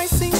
I sing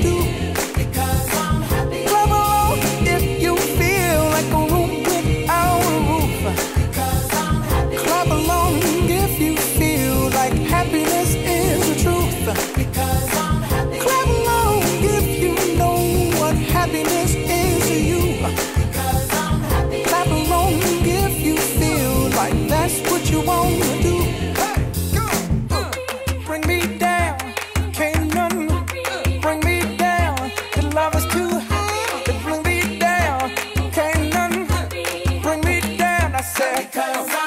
America.